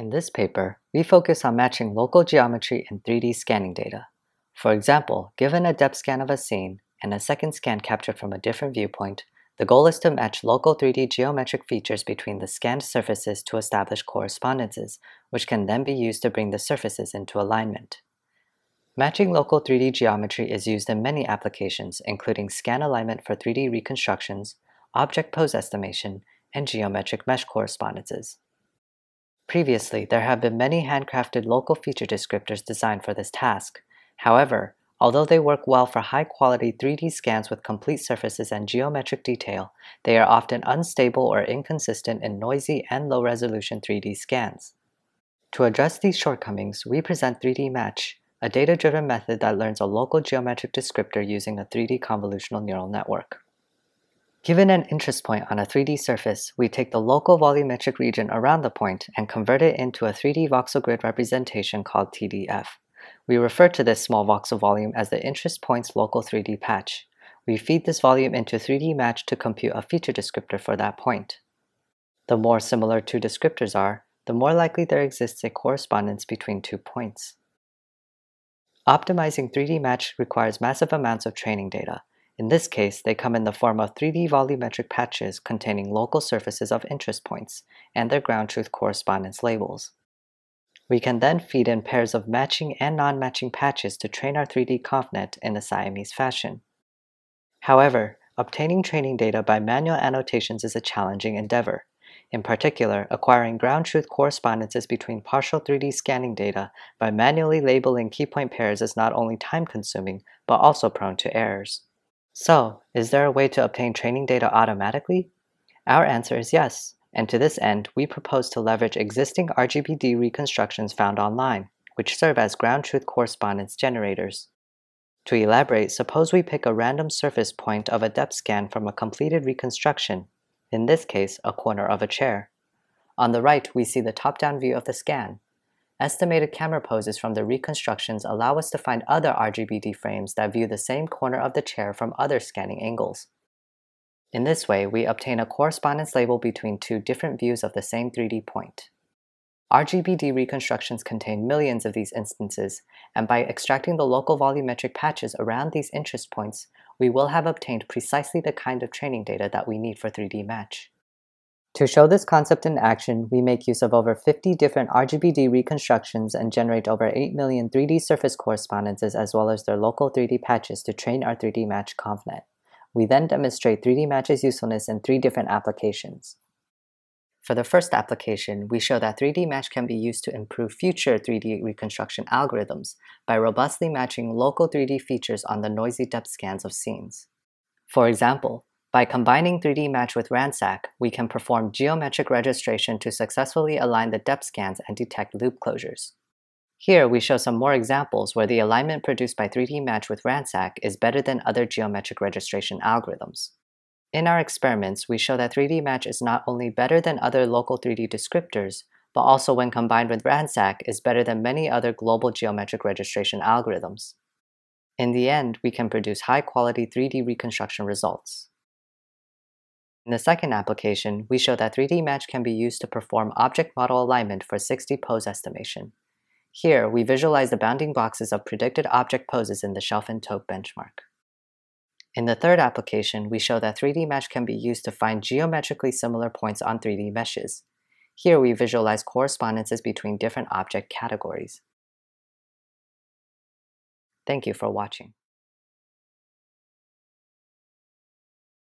In this paper, we focus on matching local geometry and 3D scanning data. For example, given a depth scan of a scene and a second scan captured from a different viewpoint, the goal is to match local 3D geometric features between the scanned surfaces to establish correspondences, which can then be used to bring the surfaces into alignment. Matching local 3D geometry is used in many applications, including scan alignment for 3D reconstructions, object pose estimation, and geometric mesh correspondences. Previously, there have been many handcrafted local feature descriptors designed for this task. However, although they work well for high-quality 3D scans with complete surfaces and geometric detail, they are often unstable or inconsistent in noisy and low-resolution 3D scans. To address these shortcomings, we present 3D Match, a data-driven method that learns a local geometric descriptor using a 3D convolutional neural network. Given an interest point on a 3D surface, we take the local volumetric region around the point and convert it into a 3D voxel grid representation called TDF. We refer to this small voxel volume as the interest point's local 3D patch. We feed this volume into 3D Match to compute a feature descriptor for that point. The more similar two descriptors are, the more likely there exists a correspondence between two points. Optimizing 3D Match requires massive amounts of training data, in this case, they come in the form of 3D volumetric patches containing local surfaces of interest points and their ground truth correspondence labels. We can then feed in pairs of matching and non-matching patches to train our 3D ConvNet in a Siamese fashion. However, obtaining training data by manual annotations is a challenging endeavor. In particular, acquiring ground truth correspondences between partial 3D scanning data by manually labeling key point pairs is not only time-consuming, but also prone to errors. So, is there a way to obtain training data automatically? Our answer is yes, and to this end, we propose to leverage existing RGBD reconstructions found online, which serve as ground truth correspondence generators. To elaborate, suppose we pick a random surface point of a depth scan from a completed reconstruction, in this case, a corner of a chair. On the right, we see the top-down view of the scan, Estimated camera poses from the reconstructions allow us to find other RGBD frames that view the same corner of the chair from other scanning angles. In this way, we obtain a correspondence label between two different views of the same 3D point. RGBD reconstructions contain millions of these instances, and by extracting the local volumetric patches around these interest points, we will have obtained precisely the kind of training data that we need for 3D match. To show this concept in action, we make use of over 50 different RGBD reconstructions and generate over 8 million 3D surface correspondences as well as their local 3D patches to train our 3D Match ConvNet. We then demonstrate 3D Match's usefulness in three different applications. For the first application, we show that 3D Match can be used to improve future 3D reconstruction algorithms by robustly matching local 3D features on the noisy depth scans of scenes. For example, by combining 3D Match with RANSAC, we can perform geometric registration to successfully align the depth scans and detect loop closures. Here, we show some more examples where the alignment produced by 3D Match with RANSAC is better than other geometric registration algorithms. In our experiments, we show that 3D Match is not only better than other local 3D descriptors, but also when combined with RANSAC is better than many other global geometric registration algorithms. In the end, we can produce high-quality 3D reconstruction results. In the second application, we show that 3D Match can be used to perform object model alignment for 6D pose estimation. Here, we visualize the bounding boxes of predicted object poses in the Shelf-and-Tote benchmark. In the third application, we show that 3D Match can be used to find geometrically similar points on 3D meshes. Here we visualize correspondences between different object categories. Thank you for watching.